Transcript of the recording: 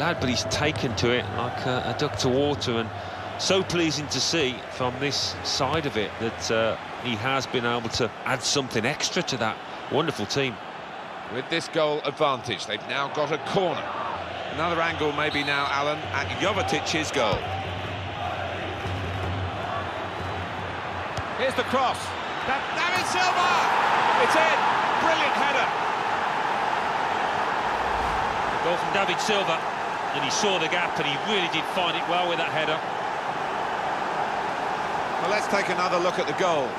lad, but he's taken to it like a, a, duck to water, and so pleasing to see from this side of it that uh, he has been able to add something extra to that wonderful team. With this goal advantage, they've now got a corner. Another angle maybe now, Alan, at Jovicic's goal. Here's the cross. David Silva! It's in! Brilliant header! Goal from David Silva, and he saw the gap, and he really did find it well with that header. Well, let's take another look at the goal.